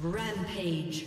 Rampage.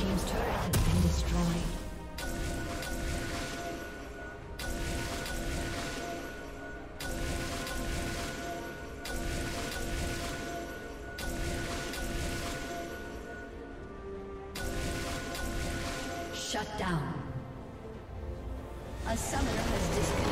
Team's turret has been destroyed. Shut down. A summoner has disconnected.